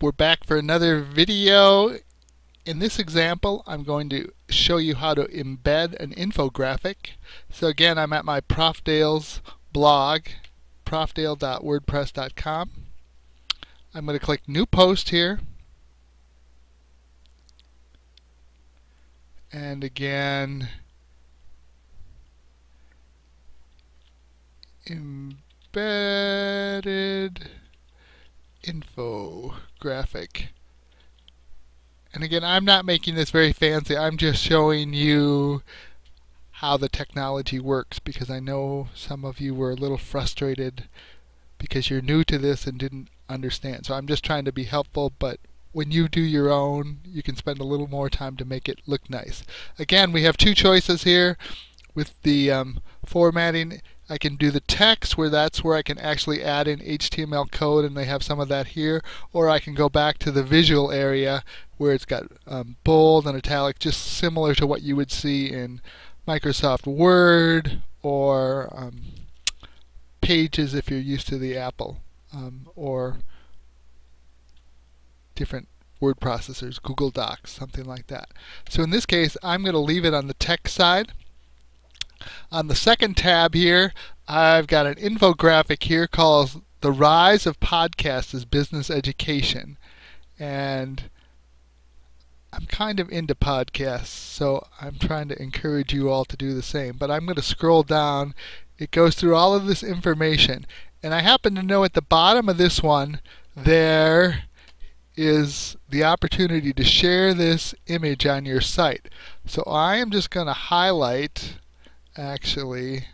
we're back for another video. In this example, I'm going to show you how to embed an infographic. So again, I'm at my Profdale's blog, profdale.wordpress.com. I'm going to click New Post here. And again, embedded infographic. And again, I'm not making this very fancy. I'm just showing you how the technology works because I know some of you were a little frustrated because you're new to this and didn't understand. So I'm just trying to be helpful, but when you do your own, you can spend a little more time to make it look nice. Again, we have two choices here with the um, formatting. I can do the text where that's where I can actually add in HTML code and they have some of that here or I can go back to the visual area where it's got um, bold and italic just similar to what you would see in Microsoft Word or um, Pages if you're used to the Apple um, or different word processors, Google Docs, something like that. So in this case, I'm going to leave it on the text side. On the second tab here, I've got an infographic here called The Rise of Podcasts as Business Education. And I'm kind of into podcasts, so I'm trying to encourage you all to do the same. But I'm going to scroll down. It goes through all of this information. And I happen to know at the bottom of this one, there is the opportunity to share this image on your site. So I am just going to highlight actually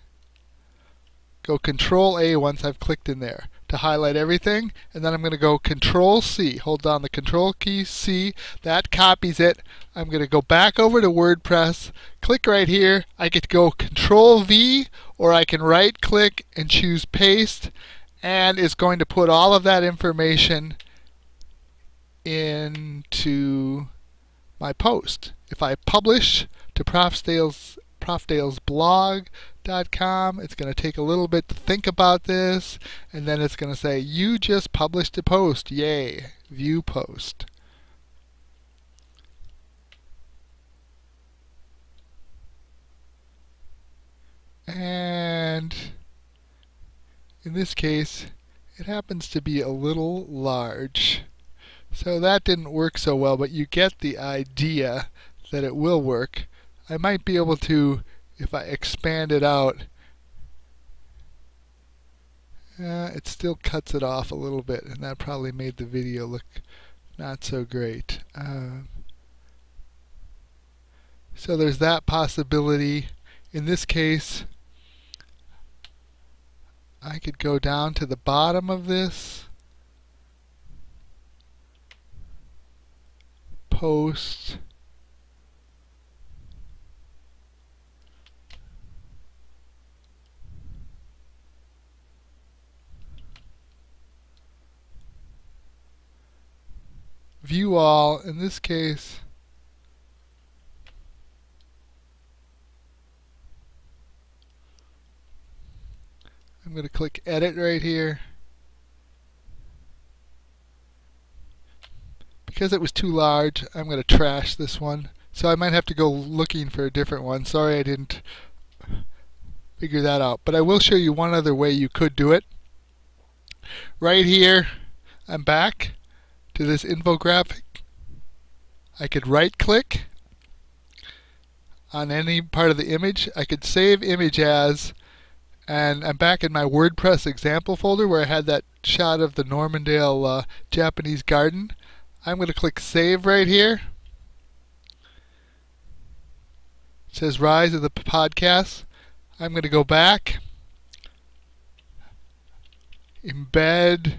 go control A once I've clicked in there to highlight everything and then I'm going to go control C. Hold down the control key C that copies it. I'm going to go back over to WordPress click right here. I to go control V or I can right click and choose paste and it's going to put all of that information into my post. If I publish to Prof. Profdale's profdalesblog.com. It's going to take a little bit to think about this, and then it's going to say, You just published a post. Yay. View post. And in this case, it happens to be a little large. So that didn't work so well, but you get the idea that it will work. I might be able to, if I expand it out, uh, it still cuts it off a little bit, and that probably made the video look not so great. Uh, so there's that possibility. In this case, I could go down to the bottom of this, post, view all, in this case, I'm going to click edit right here. Because it was too large, I'm going to trash this one. So I might have to go looking for a different one. Sorry I didn't figure that out. But I will show you one other way you could do it. Right here, I'm back to this infographic, I could right click on any part of the image. I could save image as, and I'm back in my WordPress example folder where I had that shot of the Normandale uh, Japanese garden. I'm going to click save right here. It says Rise of the Podcast. I'm going to go back, embed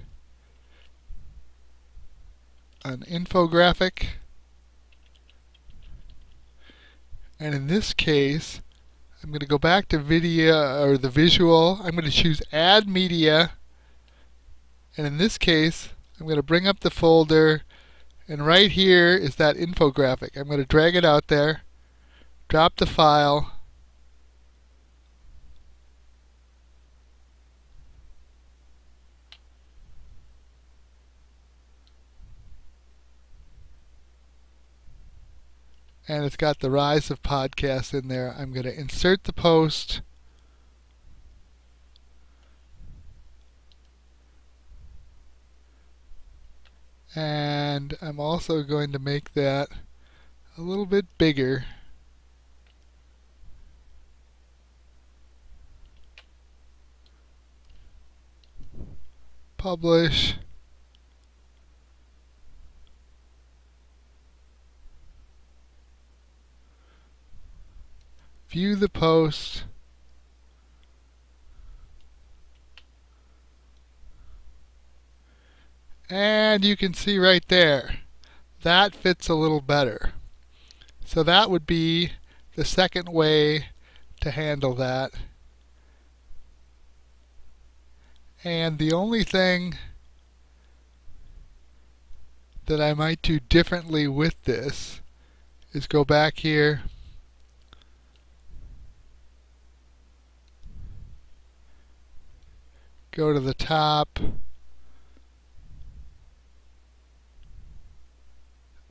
an infographic. And in this case, I'm going to go back to video or the visual. I'm going to choose add media. And in this case, I'm going to bring up the folder and right here is that infographic. I'm going to drag it out there, drop the file, and it's got the rise of podcasts in there. I'm going to insert the post. And I'm also going to make that a little bit bigger. Publish. View the post, and you can see right there, that fits a little better. So that would be the second way to handle that. And the only thing that I might do differently with this is go back here go to the top.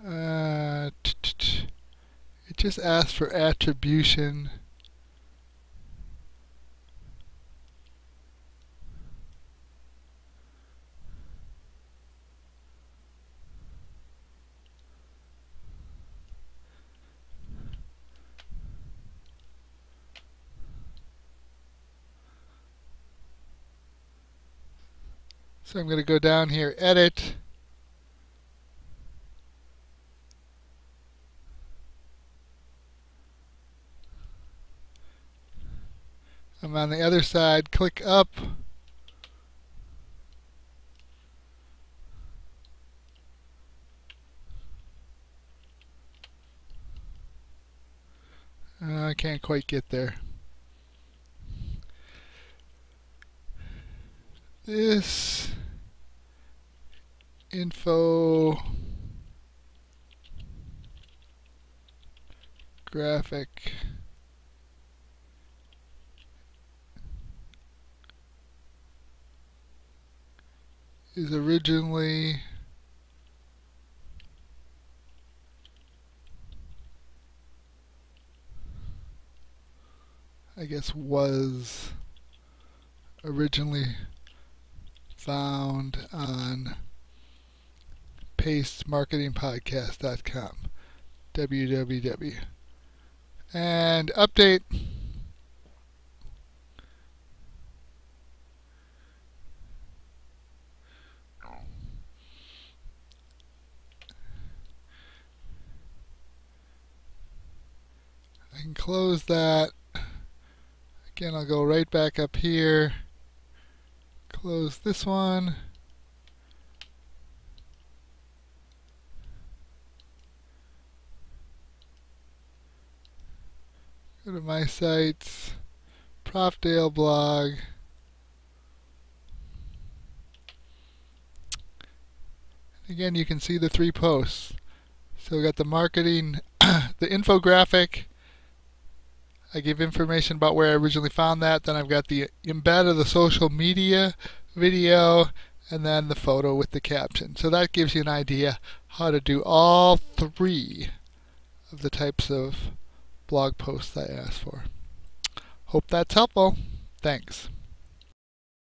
Uh, it just asks for attribution. So I'm going to go down here, edit. I'm on the other side, click up. Uh, I can't quite get there. This info. Graphic. Is originally I guess was originally found on pastemarketingpodcast.com. www. And update. I can close that. Again, I'll go right back up here. Close this one. Go to my sites, Profdale blog. Again, you can see the three posts. So we got the marketing, the infographic. I give information about where I originally found that. Then I've got the embed of the social media video and then the photo with the caption. So that gives you an idea how to do all three of the types of blog posts I asked for. Hope that's helpful. Thanks.